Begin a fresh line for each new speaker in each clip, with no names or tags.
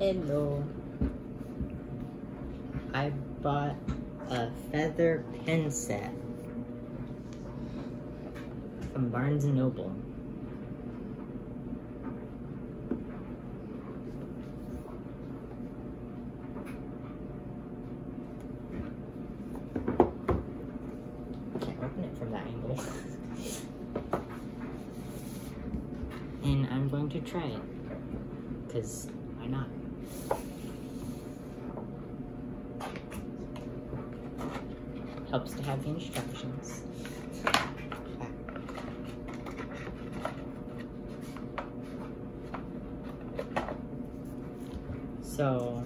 Hello. Uh, I bought a feather pen set from Barnes & Noble. Can't open it from that angle. and I'm going to try it. Because why not? Helps to have the instructions. So,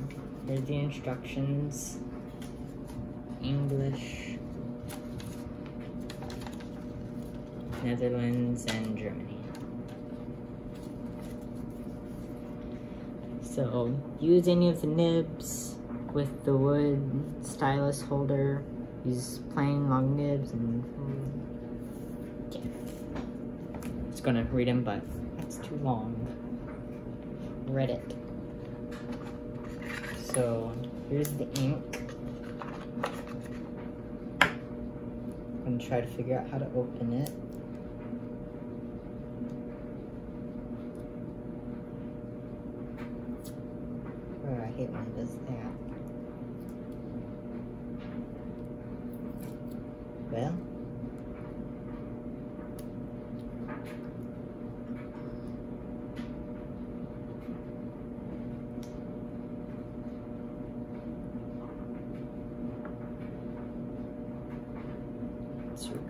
here's the instructions. English, Netherlands, and Germany. So use any of the nibs with the wood stylus holder. Use plain long nibs and yeah. Just gonna read them, but it's too long. Read it. So here's the ink. I'm gonna try to figure out how to open it. Oh, I hate when it does that. Well.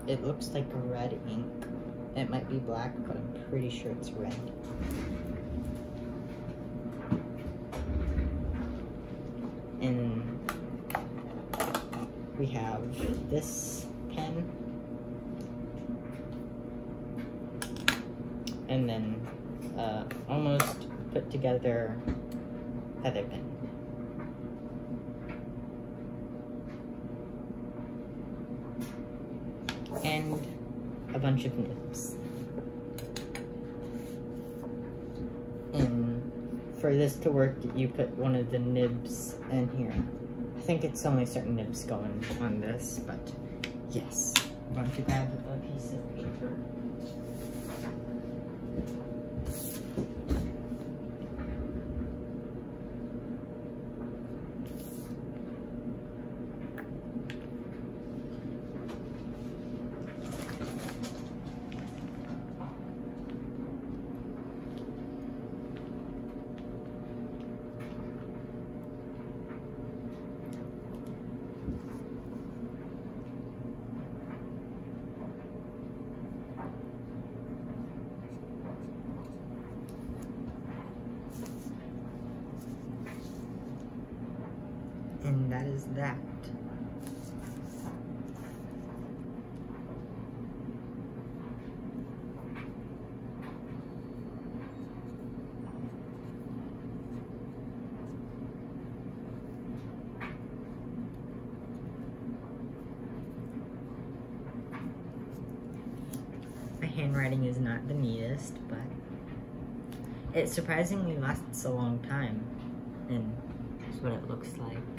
It looks like red ink. It might be black, but I'm pretty sure it's red. And we have this pen and then uh, almost put together feather pen. And a bunch of nibs. And for this to work, you put one of the nibs in here. I think it's only certain nibs going on this, but yes. I'm going to grab a piece of paper. And that is that. My handwriting is not the neatest, but it surprisingly lasts a long time. And that's what it looks like.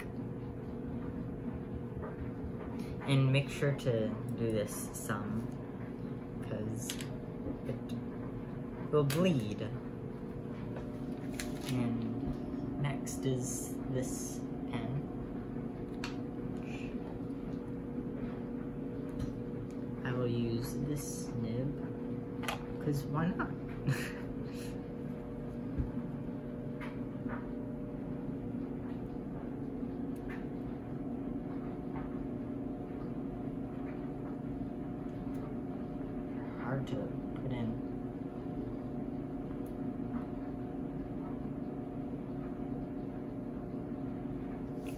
And make sure to do this some, because it will bleed. And next is this pen. I will use this nib, because why not? hard to put in.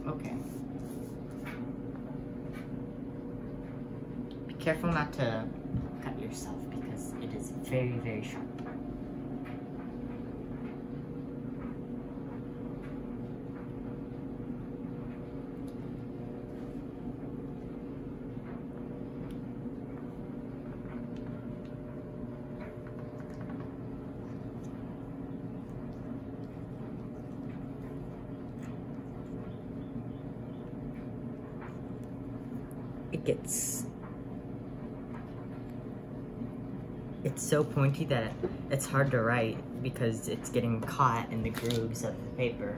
Okay. Be careful not to cut yourself because it is very, very sharp. It gets it's so pointy that it's hard to write because it's getting caught in the grooves of the paper.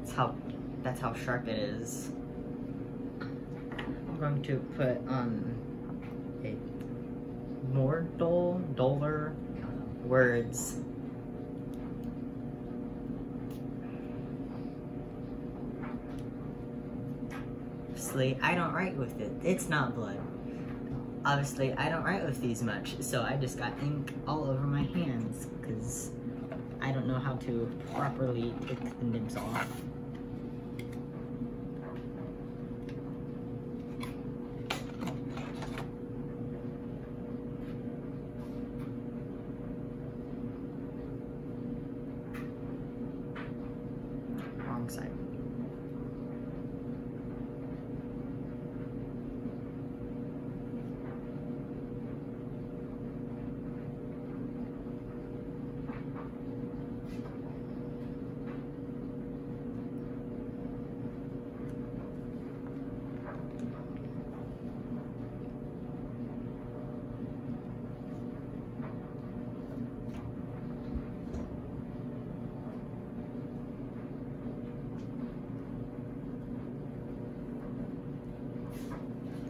That's how that's how sharp it is. I'm going to put on a more dull, duller uh, words. Obviously, I don't write with it. It's not blood. Obviously, I don't write with these much, so I just got ink all over my hands because I don't know how to properly take the nibs off.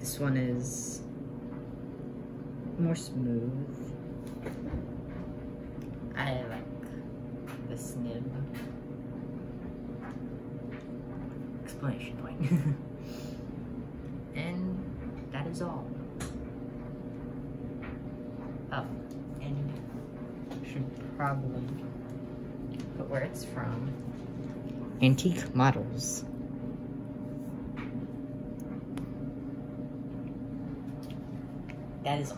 This one is more smooth. I like this nib. Explanation point. and that is all. Oh, and should probably put where it's from. Antique Models. That is